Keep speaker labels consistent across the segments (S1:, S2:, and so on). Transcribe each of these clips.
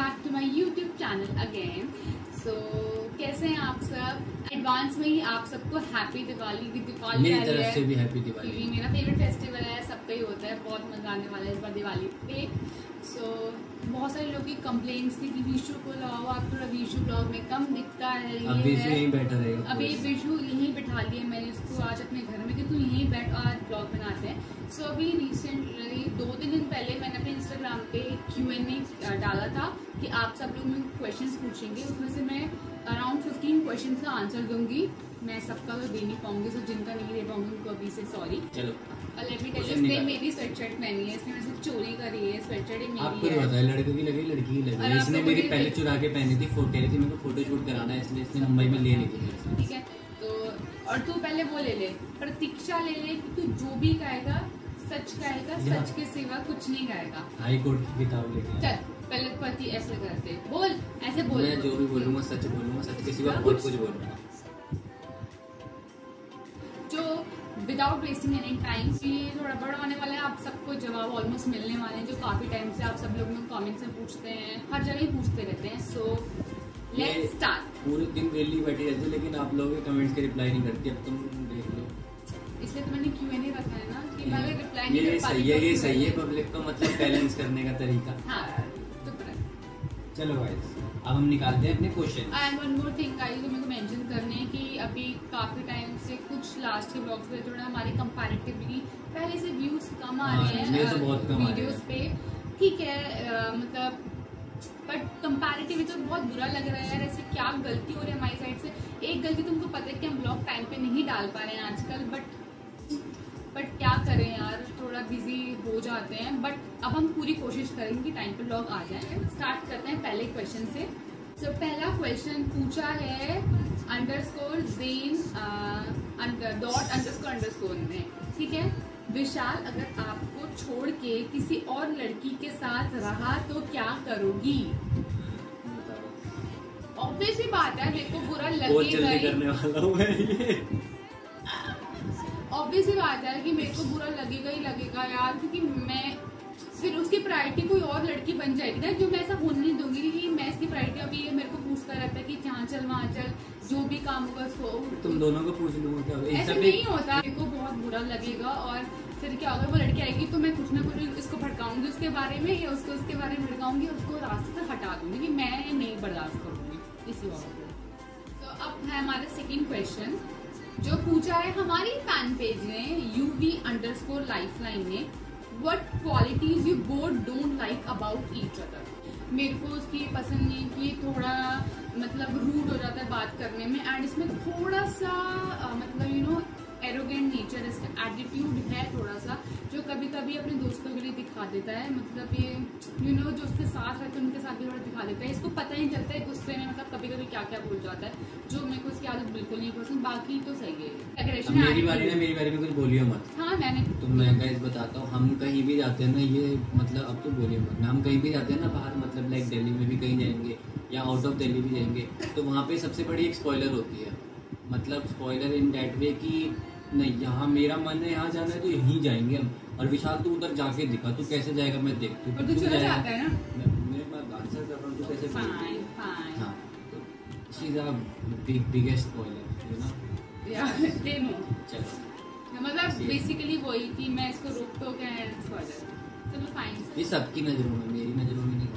S1: Back to my YouTube channel again so कैसे हैं आप सब? एडवांस में ही आप सबको हैप्पी दिवाली की दिवाली
S2: मेरी तरफ़
S1: है।
S2: से भी हैप्पी
S1: क्योंकि मेरा फेवरेट फेस्टिवल है सबका ही होता है बहुत मज़ा आने वाला है इस बार दिवाली पे। सो so, बहुत सारे लोग की कंप्लेंट्स थी कि विशु को लाओ आप थोड़ा विशु ब्लॉग में कम दिखता है ये
S2: भी। यहीं बैठा रहेगा
S1: अभी विशु यहीं बिठा लिया मैंने इसको आज अपने घर में कि तू यहीं बैठ और ब्लॉग बनाते हैं। सो अभी रिसेंटली दो तीन दिन पहले मैंने अपने इंस्टाग्राम पे क्यू एन ए डाला था कि आप सब लोग मुझे क्वेश्चंस पूछेंगे। उसमें से मैं अराउंड फिफ्टीन क्वेश्चन का आंसर दूँगी। मैं सबका तो दे नहीं पाऊँगी सो जिनका नहीं दे पाऊँगी उनको अभी से सॉरी लेट मी टेल इसने मेरी स्वेटशर्ट पहनी है इसने मेरे चोरी करी है स्वेटशर्ट ही
S2: आपको
S1: मेरी
S2: नहीं
S1: है
S2: पता है लड़के की लगी लड़की की लगी। इसने मेरी पहले चुरा के पहनी थी फ़ोटो रही थी मेरे को फ़ोटो शूट कराना है इसलिए इसने मुंबई में ले ली थी।
S1: ठीक है तो और तू पहले वो ले ले प्रतीक्षा ले ले कि तू जो भी कहेगा सच
S2: या।
S1: सच के सिवा कुछ नहीं कहेगा।
S2: हाई कोर्ट की किताब लेके
S1: चल पहले पति ऐसे करते। बोल ऐसे बोल।
S2: मैं जो भी बोलूँगा सच बोलूँगा सच के सिवा
S1: हाँ,
S2: बहुत
S1: कुछ-
S2: कुछ बोलूँगा।
S1: जो विदाउट वेस्टिंग एनी टाइम ये थोड़ा बड़ा होने वाला है आप सबको जवाब ऑलमोस्ट मिलने वाले हैं जो काफ़ी टाइम से आप सब लोग में कमेंट्स में पूछते हैं हर जगह ही पूछते रहते हैं सो लेट्स स्टार्ट
S2: पूरे दिन दिल्ली बैठी रहती है लेकिन आप लोगों के कमेंट्स के रिप्लाई नहीं करती अब तुम देख लो।
S1: इसलिए तो मैंने क्यों नहीं रखा है ना।
S2: ये सही है
S1: तो
S2: ये सही है पब्लिक का मतलब बैलेंस करने का तरीका।
S1: हाँ तो
S2: चलो गाइस अब हम निकालते हैं अपने question
S1: and one more thing guys मेरे को मेंशन करने है कि अभी काफ़ी टाइम से कुछ लास्ट के ब्लॉग्स पे थोड़ा हमारे कंपैरेटिवली पहले से व्यूज़ कम आ
S2: हाँ,
S1: रहे हैं
S2: मेरे तो बहुत कम
S1: वीडियोस पे। ठीक है मतलब बट कंपैरेटिवली तो बहुत बुरा लग रहा है यार ऐसे क्या गलती हो रही है हमारी साइड से? एक गलती तुमको पता है कि हम ब्लॉग टाइम पे नहीं डाल पा रहे हैं आजकल बट बट क्या करें यार? थोड़ा बिज़ी हो जाते हैं। बट अब हम पूरी कोशिश करेंगे कि टाइम पे ब्लॉग आ जाए। स्टार्ट करते हैं पहले क्वेश्चन से। तो so, पहला क्वेश्चन पूछा है underscore Jen dot underscore underscore ने। ठीक है? विशाल अगर आपको छोड़ के किसी और लड़की के साथ रहा तो क्या करोगी? ऑब्वियसली बात है मेरे को बुरा लगेगा
S2: करने वाला हूँ मैं ये
S1: ऑब्वियस ही बात है कि मेरे को बुरा लगेगा ही लगेगा यार क्योंकि मैं फिर उसकी प्रायोरिटी कोई और लड़की बन जाएगी ना जो मैं ऐसा होने नहीं दूँगी कि मैं इसकी प्रायोरिटी अभी ये मेरे को पूछता रहता है कि जहाँ चल वहाँ चल जो भी काम होगा उसको।
S2: तुम दोनों को पूछ लूँगा
S1: ऐसा नहीं होता मेरे को बहुत बुरा लगेगा और फिर क्या होगा वो लड़की आएगी तो मैं कुछ ना कुछ इसको भड़काऊँगी उसके बारे में या उसको उसके बारे में भड़काऊँगी उसको रास्ते से हटा दूँगी कि मैं नहीं बर्दाश्त करूँगी इसी बात को तो अब है हमारा सेकेंड क्वेश्चन जो पूछा है, हमारी फ़ैन पेज ने U V underscore life line ने what qualities you both don't like about each other मेरे को उसकी पसंद नहीं कि थोड़ा मतलब रूड हो जाता है बात करने में एंड इसमें थोड़ा सा मतलब यू नो एरोगेंट नेचर इसका एटीट्यूड है थोड़ा सा जो कभी कभी अपने दोस्तों के लिए दिखा देता है। मतलब ये यू नो जो उसके साथ रहते हैं उनके साथ भी थोड़ा दिखा देता है। इसको पता ही नहीं चलता है गुस्से में मतलब कभी कभी क्या क्या बोल जाता है। जो मेरे को उसकी आदत बिल्कुल नहीं पसंद बाकी तो सही है।
S2: मेरी बारी ना मेरी बारी में कुछ बोलियो मत।
S1: हाँ मैंने
S2: तो मैं गाइस बताता हूँ हम कहीं भी जाते हैं ना ये मतलब अब तो बोलिए मत। हम कहीं भी जाते हैं ना बाहर मतलब लाइक दिल्ली में भी कहीं जाएँगे या आउट ऑफ़ दिल्ली भी जाएँगे तो वहाँ पे सबसे बड़ी एक स्पॉइलर होती है। मतलब स्पॉइलर इन डैट वे कि नहीं यहाँ मेरा मन है यहाँ जाना है तो यहीं जाएँगे हम। और विशाल तू उधर जाके दिखा तू कैसे जाएगा मैं देख तू
S1: तू चला जाता है ना?
S2: आंसर कर रहा हूँ तू कैसे
S1: फाइन फाइन
S2: हाँ? तो she is a big biggest spoiler you know
S1: यार दे नो
S2: चलो।
S1: मतलब बेसिकली वही कि मैं इसको रोक टोक है चलो फाइन
S2: ये सबकी नज़रों में मेरी नज़रों में नहीं।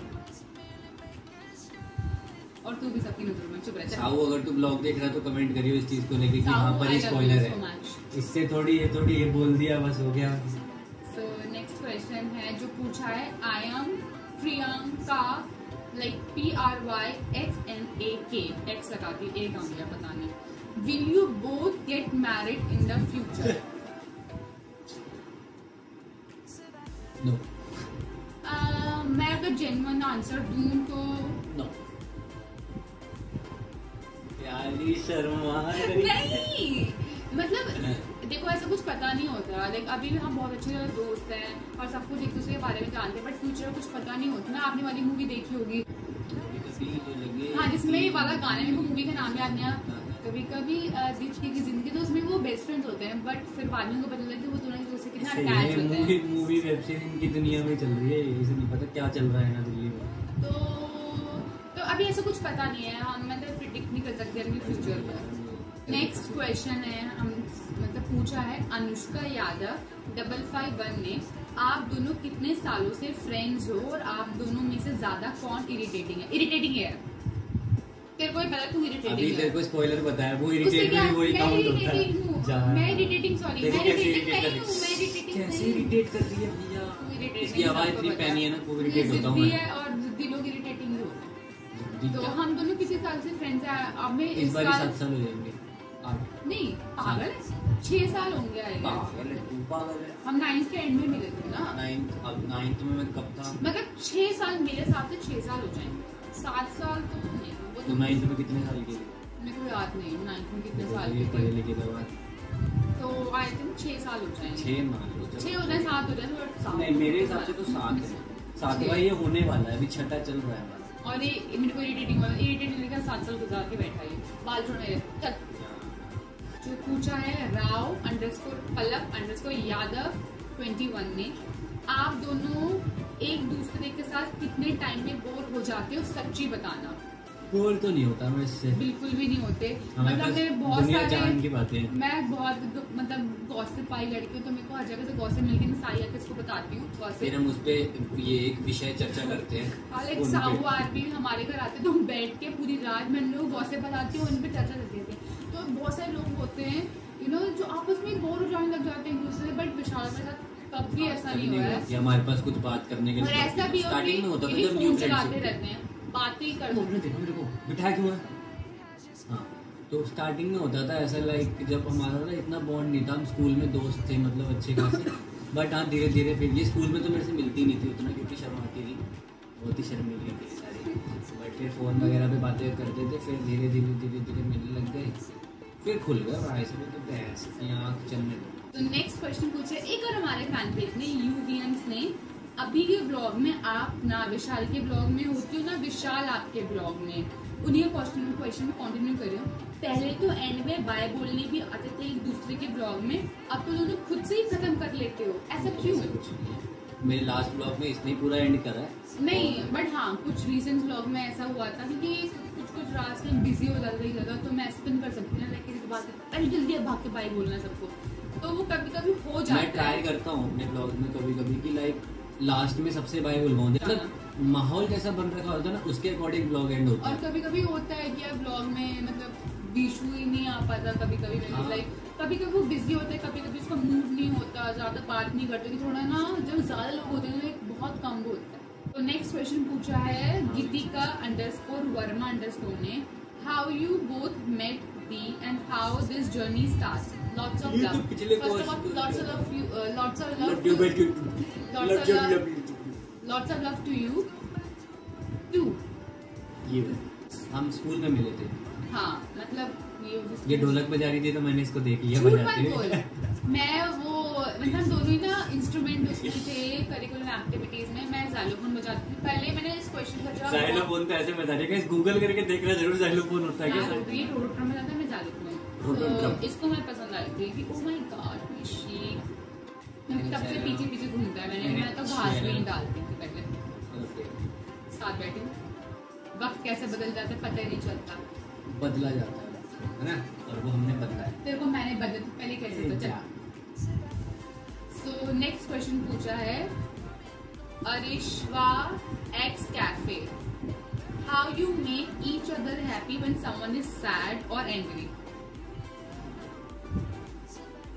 S1: और तू भी सबकी नज़रों में चुप रह
S2: अगर तू ब्लॉग देख रहा है तो कमेंट करियो इस चीज़ को लेके कि
S1: साहू,
S2: हाँ पर ही। स्पॉइलर है. इससे थोड़ी ये थोड़ी ये बोल दिया बस हो गया।
S1: सो नेक्स्ट क्वेश्चन है जो पूछा है I am Priyanka like P R Y X N A K X लगा दी एक आ गया पता नहीं। Will you both get married in the future
S2: no
S1: मैं अगर जेन्युइन आंसर दूँ तो
S2: नो प्यारी शर्मा
S1: नहीं! मतलब देखो ऐसा कुछ पता नहीं होता। लाइक अभी भी हम बहुत अच्छे दोस्त हैं और सब कुछ एक दूसरे के बारे में जानते हैं बट फ्यूचर में कुछ पता नहीं होता। ना आपने वाली मूवी देखी होगी। हाँ जिसमें ये वाला गाना मेरे को मूवी का नाम याद नहीं आया कभी कभी दीप्ति की ज़िंदगी तो उसमें वो बेस्ट फ्रेंड्स होते हैं बट फिर बाद में उनको पता लगता है वो दोनों एक दूसरे कितना अटैच होते हैं।
S2: मूवी वेब सीरीज़ की दुनिया में चल रही है इसे नहीं पता क्या चल रहा है ना दिल्ली में।
S1: तो अभी ऐसा कुछ पता नहीं है। हम मतलब प्रिडिक्ट नहीं कर सकते अपने फ्यूचर का नेक्स्ट क्वेश्चन है हम मतलब पूछा है Anushka Yadav double five one ने आप दोनों कितने सालों से फ्रेंड्स हो और आप दोनों में से ज़्यादा कौन इरिटेटिंग है? इरिटेटिंग है। तेरे को पता तू
S2: अभी तेरे को स्पॉइलर बताया वो
S1: उससे
S2: इरिटेट
S1: क्या?
S2: भी वही काउंट होता है।
S1: मैं sorry,
S2: तेरी
S1: मैं
S2: irritate
S1: नहीं हूँ, मैं irritating
S2: कैसे इरिटेट कर रही है भैया? इसकी आवाज़ इतनी पैनी है ना वो इरिटेट होता हूँ मैं।
S1: और जिद्दी लोग इरिटेटिंग होते हैं। तो हम दोनों किसी साल से फ्रेंड्स हैं? अब मैं
S2: इस बार
S1: साल
S2: साल हो जाएँगे।
S1: नहीं पागल है। छह साल होंगे आएगा
S2: पागल है तू पागल है।
S1: हम नाइन्थ के एंड में मिले थे ना।
S2: नाइन्थ अब नाइन्थ में मैं कब था?
S1: मतलब छह साल मेरे हिसाब से छह साल हो जाएँगे। सात साल तो नहीं वो
S2: तो नाइन्थ में कितने साल की
S1: मेरे को याद नहीं नाइन्थ में कितने
S2: तो
S1: साल के
S2: पढ़े लिखे के बाद
S1: तो आई थिंक छह साल हो जाएँगे।
S2: छह मान लो
S1: छह हो जाए सात हो जाए तो सात
S2: नहीं मेरे हिसाब से तो सात है। सातवां ये होने वाला है। अभी छठा चल रहा है।
S1: और ये मेरे को इरिटेटिंग वाला इरिटेटिंग लेकर सात साल गुजार के बैठा है। बाल छोड़ मेरे चल। जो पूछा है Rao under underscore Palak under underscore Yadav 21 ने आप दोनों एक दूसरे के साथ कितने टाइम में बोर हो जाते हो सच्ची बताना।
S2: बोर तो नहीं होता मैं इससे
S1: बिल्कुल भी नहीं होते। मतलब
S2: पास
S1: मेरे बहुत सारे
S2: बातें हैं।
S1: मैं बहुत मतलब गौसे पाई लड़की हूँ तो मेरे को हर जगह से गॉसिप मिलके मैं साइया किसको बताती हूँ
S2: फिर हम उस पे ये एक विषय चर्चा करते हैं पे।
S1: साहू आदमी हमारे घर आते तो हम बैठ के पूरी रात में लोग गॉसिप बताती हूँ उन पे चर्चा करते तो बहुत सारे लोग होते हैं यू नो जो आपस में बोर हो जाने लग जाते हैं एक दूसरे बट विशाल के साथ कभी ऐसा नहीं हुआ है
S2: हमारे पास कुछ बात करने के
S1: और ऐसा भी
S2: स्टार्टिंग में होता था जब न्यू फ्रेंडशिप
S1: रहते हैं बातें ही कर
S2: मेरे को बिठा क्यों है? हाँ तो स्टार्टिंग में होता था ऐसा लाइक जब हमारा ना इतना बॉन्ड नहीं था हम स्कूल में दोस्त थे मतलब अच्छे खासे बट हाँ धीरे धीरे फिर ये स्कूल में तो मेरे से मिलती नहीं थी उतना क्योंकि शर्म आती थी बहुत ही शर्मीली थी। सारी बट फिर फ़ोन वगैरह पे बातें करते थे फिर धीरे धीरे धीरे धीरे मिलने लग गए। फिर खुल गया भाई से तो बहस की आँख चलने लगी
S1: तो नेक्स्ट क्वेश्चन पूछे एक और हमारे फ़ैन पेज ने यूवियंस ने अभी के ब्लॉग में आप ना विशाल के ब्लॉग में होती हो ना विशाल आपके ब्लॉग में? उन्हीं क्वेश्चन में क्वेश्चन में कंटिन्यू कर रही हूँ पहले तो एंड में बाय बोलने भी आते थे एक दूसरे के ब्लॉग में। अब तो दोनों खुद से ही खत्म कर लेते हो। ऐसा क्यों?
S2: कुछ मेरे लास्ट ब्लॉग में इसने पूरा एंड करा है।
S1: नहीं बट हाँ कुछ रीसेंट ब्लॉग में ऐसा हुआ था क्योंकि कुछ रात में बिज़ी हो जाता ही तो मैं स्पिन कर सकती हूँ बात अरे जल्दी भाग के बाई बोलना सबको। तो वो कभी कभी हो जाता है।
S2: ट्राई करता हूँ अपने ब्लॉग में कभी कभी कि लाइक लास्ट में सबसे बाय बुलवाऊँ। मतलब माहौल कैसा बन रखा होता है ना उसके अकॉर्डिंग ब्लॉग एंड होता है और
S1: कभी कभी होता है कि यार ब्लॉग में मतलब बीशू ही नहीं आ पाता कभी कभी
S2: हाँ।
S1: लाइक कभी कभी वो बिज़ी होता है कभी कभी उसका मूड नहीं होता ज़्यादा बात नहीं करते कि थोड़ा ना जब ज़्यादा लोग होते हैं तो एक बहुत कम होता है। तो नेक्स्ट क्वेश्चन पूछा है गीतिका अंडरस्कोर वर्मा अंडरस्कोर ने how you both met be and how this journey start lots of
S2: तो
S1: love first of all lots of love you lots of love
S2: you.
S1: Lots of love to you. To
S2: ये हम school में मिले थे।
S1: हाँ मतलब ये
S2: ये ढोलक बजा रही थी तो मैंने इसको देख लिया बजाते
S1: मैं मतलब हम दोनों ही ना इंस्ट्रूमेंट उसमें थे करिकुलम एक्टिविटीज़ में मैं जाइलोफोन बजाती थी पहले मैंने इस क्वेश्चन का जवाब
S2: जाइलोफोन तो ऐसे बता रहे गूगल करके देखना ज़रूर जाइलोफोन होता है क्या
S1: ये रोटोट्रम में जाता है। मैं
S2: रोटोट्रम।
S1: तो इसको मैं पसंद आई थी कि ओ माय गॉड ऋषि तब से पीछे पीछे घूमता है मैंने मैं तो घास में ही डालती थी पहले। साथ बैठी वक्त कैसे बदल जाता है पता ही नहीं चलता।
S2: बदला जाता है है ना? और वो हमने बदला है।
S1: तेरे को मैंने बदल पहले कैसे तो नेक्स्ट क्वेश्चन पूछा है Arishwa X cafe how you make each other happy when someone is sad और एंग्री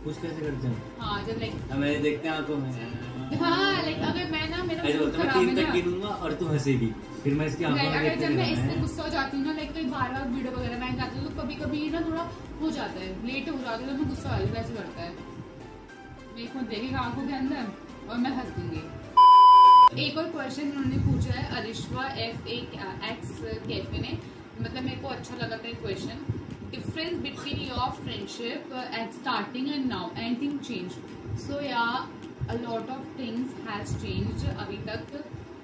S2: कुछ कैसे करते हैं?
S1: हाँ जब लाइक
S2: हमें देखते हैं आँखों में
S1: हाँ लाइक अगर मैं ना मेरा मूड
S2: हैं,
S1: खराब है ना।
S2: गिनूँगा और तू हंसेगी फिर मैं इसकी आँखों में
S1: अगर जब मैं इससे गुस्सा हो जाती हूँ ना लाइक कई बार बार वीडियो वगैरह मैं जाती हूँ तो कभी कभी ना थोड़ा हो जाता है लेट हो जाता है तो मैं गुस्सा है ऐसे करता है। मेरे को देखेगा आँखों के अंदर और मैं हंस दूँगी। एक और क्वेश्चन उन्होंने पूछा है Arishwa F A X cafe ने। मतलब मेरे को अच्छा लगा था question difference between your friendship at starting and now anything change so या a lot of things has changed अभी तक।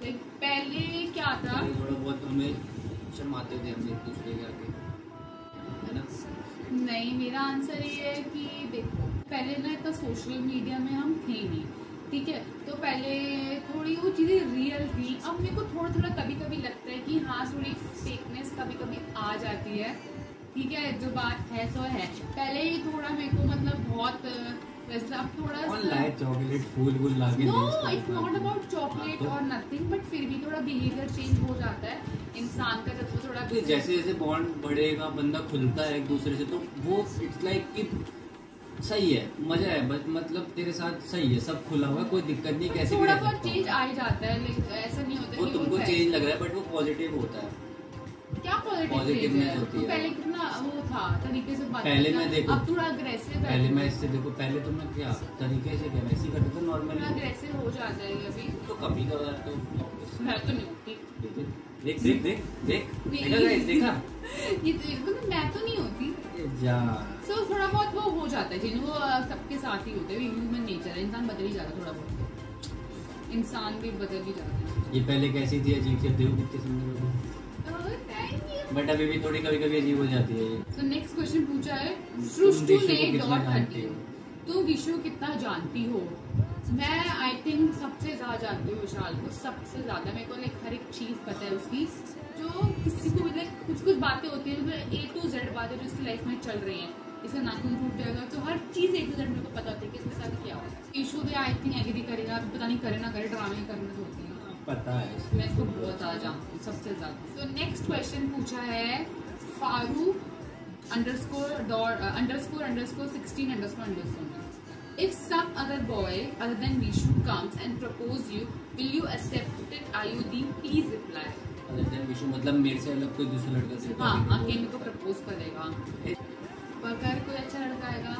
S1: लाइक पहले क्या था?
S2: थोड़ा बहुत हमें शर्माते थे हम एक दूसरे के आगे। है ना?
S1: नहीं मेरा आंसर ये है कि देखो पहले ना इतना सोशल मीडिया में हम थे नहीं ठीक है? तो पहले थोड़ी वो चीज़ें रियल थी। अब मेरे को थोड़ा थोड़ा कभी कभी लगता है कि हाँ थोड़ी फेकनेस कभी कभी आ जाती है ठीक है? जो बात है सो है। पहले ही थोड़ा मेरे को मतलब बहुत वैसे अब थोड़ा
S2: चॉकलेट फूल वूल ला के
S1: no it's not about chocolate और नथिंग बट फिर भी थोड़ा बिहेवियर चेंज हो जाता है। इंसान का जब वो थोड़ा
S2: जैसे जैसे बॉन्ड बढ़ेगा बंदा खुलता है एक दूसरे से तो वो इट्स लाइक कि सही है मज़ा है मतलब तेरे साथ सही है सब खुला हुआ कोई दिक्कत नहीं कैसे
S1: थोड़ा बहुत चेंज आ ही जाता है ऐसा नहीं होता
S2: वो तुमको चेंज लग रहा है। बट वो पॉजिटिव होता है।
S1: क्या पॉजिटिव है?
S2: होती है।
S1: पहले कितना वो था तरीके से बात
S2: पहले मैं देखो-
S1: अब थोड़ा अग्रेसिव
S2: पहले मैं इससे देखो पहले तो मैं क्या तरीके से क्या वैसे करता था नॉर्मली
S1: अग्रेसिव हो। जाता है अभी।
S2: तो कभी कभार तो
S1: मैं तो नहीं होती।
S2: देख देख देख देख देखा देखा?
S1: ये तो मतलब मैं तो नहीं होती।
S2: जा।
S1: हो जाता है। जिन्हें वो सबके साथ ही होते हैं। ह्यूमन नेचर है। इंसान बदल ही जाता है थोड़ा बहुत इंसान भी बदल ही जाता है।
S2: ये पहले कैसी थी? अजीब सी देखो कितनी सुंदर हो बट अभी भी थोड़ी कभी कभी अजीब हो जाती है।
S1: तो नेक्स्ट क्वेश्चन पूछा है। सृष्टु ने डॉट
S2: जानती
S1: थर्टी
S2: हो?
S1: तुम विशु कितना जानती हो? मैं आई थिंक सबसे ज़्यादा जानती हूँ विशाल को। सबसे ज़्यादा। मेरे को लाइक हर एक चीज़ पता है उसकी। जो किसी को लाइक कुछ कुछ बातें होती है ए टू जेड बातें जो इसकी लाइफ में चल रही हैं। इसका नाखून टूट जाएगा। तो हर चीज़ एक मेरे को पता होती है कि इसके साथ क्या होगा इशू भी आई थिंक एग्री करेगा पता नहीं करे ना करे ड्रामे करने तो होती है।
S2: पता है।
S1: मैं इसको बहुत ज़्यादा जानती हूँ सबसे ज़्यादा। तो नेक्स्ट क्वेश्चन पूछा है Faru underscore dot underscore underscore sixteen underscore underscore If some other boy other than Vishu comes and propose you, will you accept it? Ayudi, please reply.
S2: Other than Vishu मतलब मेरे से अलग कोई दूसरा लड़का से
S1: हाँ आगे मेरे को प्रपोज करेगा। अगर कोई अच्छा लड़का आएगा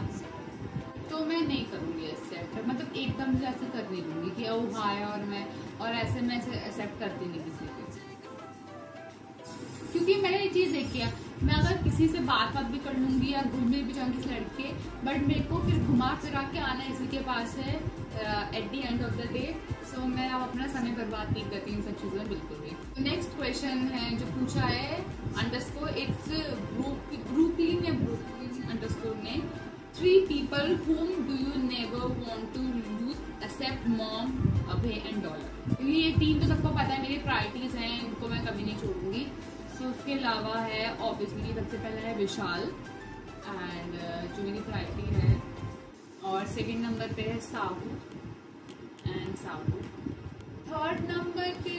S1: तो मैं नहीं करूँगी एक्सेप्ट मतलब एकदम से ऐसे कर नहीं दूँगी कि ओ हाय, और मैं, और ऐसे मैं एक्सेप्ट करती नहीं किसी को. क्योंकि मैंने ये चीज़ देखी है, मैं अगर किसी से बात बात भी कर लूँगी या घूम मिल भी जाऊँगी किसी लड़के बट मेरे को फिर घुमा फिरा के आना इसी के पास है at the end of the day so मैं अब अपना समय बर्बाद नहीं करती इन सब चीज़ों में बिल्कुल भी. तो नेक्स्ट क्वेश्चन है जो पूछा है अंडरस्कोर इट्स ब्रूकलिन या ब्रूकलिन अंडरस्कोर ने three people whom do you never want to lose except mom Abhay and dollar क्योंकि ये तीन तो सबको पता है मेरी प्रायोरिटीज हैं इनको मैं कभी नहीं छोड़ूँगी। सो उसके अलावा है ऑब्वियसली सबसे पहला है विशाल एंड जो मेरी प्रायोरिटी है और सेकंड नंबर पे है Sahu and Sahu. Third number पे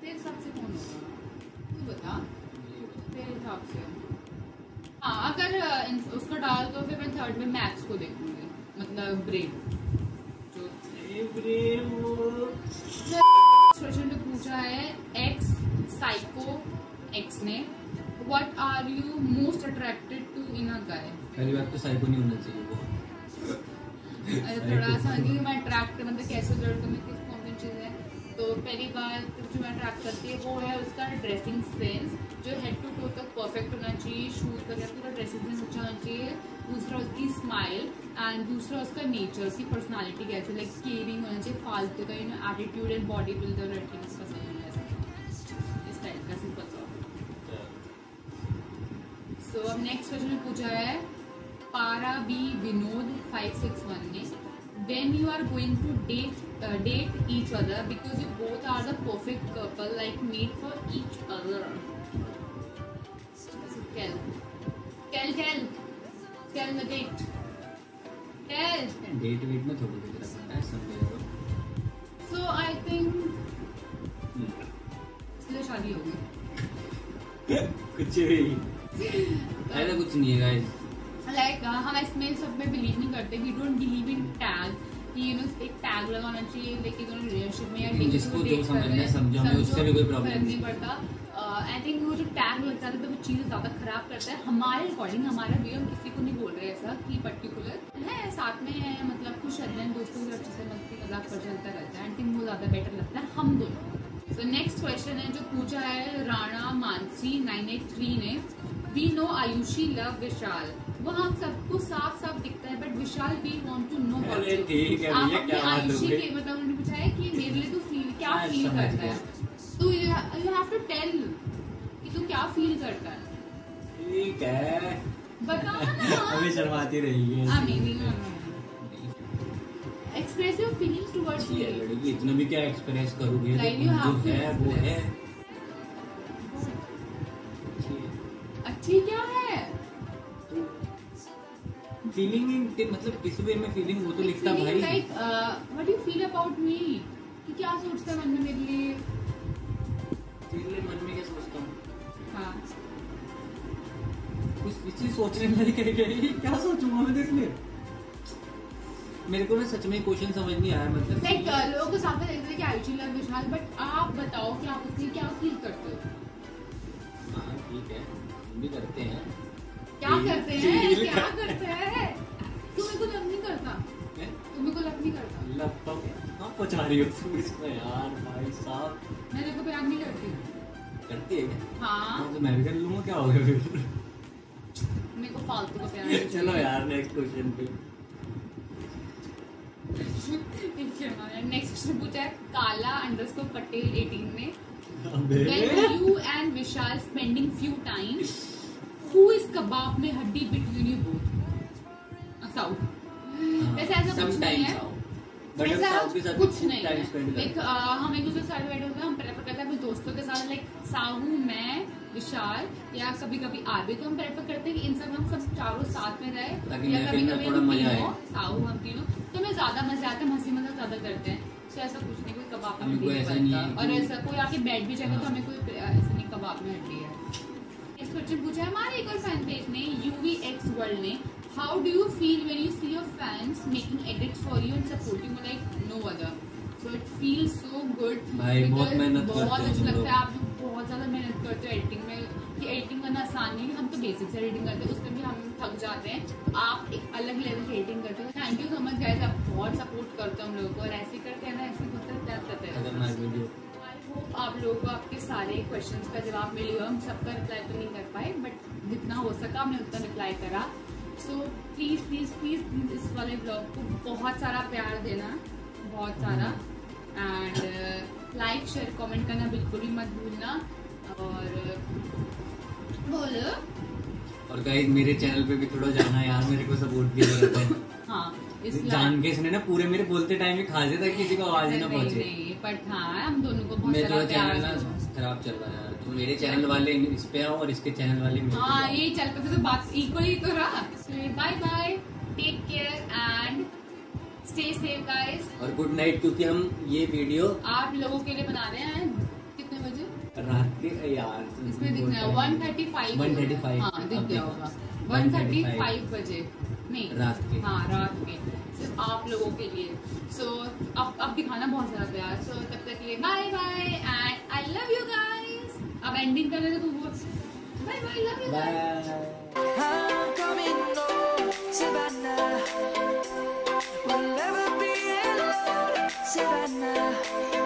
S1: तेरे सबसे कौन होगा? तू बता। तेरे हिसाब से। हाँ अगर उसको डाल तो फिर मैं थर्ड में मैथ्स को देखूँगी मतलब ब्रेन क्वेश्चन जो पूछा है एक्स साइको एक्स ने what are you most attracted to in a guy
S2: पहली बात तो साइको नहीं होना चाहिए वो।
S1: थोड़ा सा कि मैं अट्रैक्ट मतलब कैसे लड़कों में किस कौन सी चीज़ है। तो पहली बात जो मैं अट्रैक्ट करती है वो है उसका ड्रेसिंग सेंस जो हेड टू टो तक परफेक्ट होना चाहिए शूज़ वगैरह पूरा ड्रेसिंग सेंस अच्छा होना चाहिए। दूसरा उसकी स्माइल एंड दूसरा उसका नेचर उसकी पर्सनालिटी कैसे लाइक केयरिंग होना चाहिए, फालतू का you know attitude and body builder लड़की इसका सही है इस टाइप का सिंपल सा अब नेक्स्ट क्वेश्चन में पूछा है पारा बी विनोद 561 ने when you are going to date uh, date each other because you both are the perfect couple like made for each other so tell tell tell tell the date tell
S2: date weight में थोड़ी कुछ रखना है समझे
S1: so I think इसलिए शादी हो गई
S2: कुछ भी ऐसा कुछ नहीं है गाइस
S1: लाइक हम इसमें सब में बिलीव नहीं करते. We don't believe in tag कि यू नो एक टैग लगाना चाहिए लेकिन दोनों रिलेशनशिप में या
S2: जिसको जो समझना समझो, हमें उससे भी कोई
S1: फ़र्क नहीं। पड़ता. आई थिंक वो जो टैग लगता है तो वो चीज़ ज़्यादा खराब करता है. हमारे अकॉर्डिंग हमारा व्यू हम किसी को नहीं बोल रहे ऐसा कि पर्टिकुलर है साथ में है मतलब खुश रहते हैं दोस्तों के अच्छे से मस्ती मज़ाक पर चलता रहता है. आई थिंक वो ज़्यादा बेटर लगता है हम दोनों तो नेक्स्ट क्वेश्चन है जो पूछा है राणा मानसी 983 ने we know Ayushi love Vishal वो हम सबको साफ़ साफ़ दिखता है but Vishal we want to know
S2: है हो
S1: आयुषी के मतलब उन्होंने पूछा है कि मेरे लिए तू फील क्या
S2: हाँ,
S1: फील करता है? तो यू हैव टू टेल कि तू क्या फील करता है।
S2: ठीक है।
S1: बता ना।
S2: अभी शर्माती रही है।
S1: हाँ, एक्सप्रेस योर फीलिंग्स टुवर्ड्स
S2: है
S1: मी
S2: लड़की इतना भी क्या एक्सपीरियंस करोगे? तो
S1: you
S2: जो है वो है। फीलिंग मतलब किस वे में फीलिंग वो तो लिखता भाई।
S1: Like what do feel about me कि क्या सोचता है मन में मेरे लिए?
S2: तेरे लिए मन में क्या सोचता हूँ?
S1: हाँ।
S2: कुछ चीज़ सोचने में नहीं करेगा क्या सोचूँगा मैं ले। मेरे को ना सच में क्वेश्चन समझ नहीं आया मतलब
S1: लाइक लोगों को में देखते हैं कि आयुषी लव विशाल बट आप बताओ कि आप उसके क्या फील करते हो?
S2: हाँ ठीक है। हम भी करते हैं।
S1: क्या करते हैं? क्या करते हैं? तू मेरे को लव नहीं करता?
S2: हैं?
S1: तू मेरे को लव नहीं करता?
S2: लैपटॉप कहाँ पहुँचा रही हो तुम इसको यार भाई साहब।
S1: मैं को प्यार नहीं करती
S2: करती है क्या?
S1: हाँ।
S2: हाँ, तो मैं भी कर लूँगा क्या हो गया फिर?
S1: मेरे को फालतू का प्यार
S2: चलो यार नेक्स्ट क्वेश्चन पे।
S1: नेक्स्ट पूछा है काला अंडरस्कोर पटेल 18 ने
S2: अबे।
S1: When you and Vishal spending few who is kebab में हड्डी between you both साउथ। वैसे ऐसा कुछ नहीं है। ऐसा
S2: साउथ के साथ
S1: कुछ नहीं है। लाइक हम एक दूसरे के बैठे होते हैं हम प्रेफर करते हैं अपने दोस्तों के साथ लाइक साहू मैं विशाल या कभी कभी आबे तो हम प्रेफर करते हैं कि इन सब हम सब चारों साथ में रहे। या कभी कभी हम तीनों साहू हम तीनों तो हमें ज़्यादा मज़ा आता है हम हँसी मज़ाक ज़्यादा करते हैं। तो ऐसा कुछ नहीं कोई कबाब में नहीं
S2: नहीं है
S1: और ऐसा कोई आके बैठ भी जाएगा तो
S2: हाँ।
S1: हमें कोई ऐसा नहीं कबाब में हड्डी है। क्वेश्चन पूछा है हमारे एक और फ़ैन पेज ने यूवी एक्स वर्ल्ड ने how do you feel when you see your fans making edits for you and supporting you like no other so it feel so good
S2: भाई, बहुत मेहनत करते हैं
S1: अच्छा लगता है आप लोग बहुत ज़्यादा मेहनत करते हो एडिटिंग में कि एडिटिंग करना आसान नहीं है हम तो बेसिक से एडिटिंग करते हैं उसमें भी हम थक जाते हैं। आप एक अलग लेवल की एडिटिंग करते हो। Thank you so much guys आप बहुत सपोर्ट करते हो हम लोगों को और ऐसे करते हैं ना ऐसे होता है करते होप आप लोगों को आपके सारे क्वेश्चंस का जवाब मिल हम सबका रिप्लाई तो नहीं कर पाए बट जितना हो सका हमने उतना रिप्लाई करा। सो प्लीज़ प्लीज़ प्लीज़ इस वाले ब्लॉग को बहुत सारा प्यार देना, बहुत सारा। एंड लाइक शेयर कमेंट करना बिल्कुल भी मत भूलना। और, बोलो।
S2: और गाइस मेरे चैनल पे भी थोड़ा जाना यार, मेरे को सपोर्ट की ज़रूरत है
S1: हाँ
S2: जान के इसने ना पूरे मेरे बोलते टाइम ही खा था किसी को आवाज़ ही ना पहुँचे।
S1: नहीं बट हाँ हम दोनों को बहुत
S2: मैं चैनल ना खराब चल रहा है तो मेरे चैनल वाले इस पे आओ और इसके चैनल वाले
S1: हाँ। ये चल पे तो बात इक्वली तो रहा। Bye bye take care and stay safe guys
S2: और गुड नाइट क्योंकि हम ये वीडियो
S1: आप लोगों के लिए बना रहे हैं। कितने बजे?
S2: रात के यार
S1: इसमें दिख रहा है वन थर्टी फाइव
S2: 135
S1: हाँ दिख गया होगा। वन थर्टी
S2: 135
S1: फाइव बजे। नहीं
S2: रात के।
S1: हाँ रात के। सिर्फ़ आप लोगों के लिए। सो so, अब अब दिखाना बहुत ज़्यादा प्यार सो so, तब तक के लिए bye bye and I love you guys अब एंडिंग करने तो तू बोल bye bye love you
S2: bye
S3: I'm coming home, Savannah. We'll never be alone, Savannah.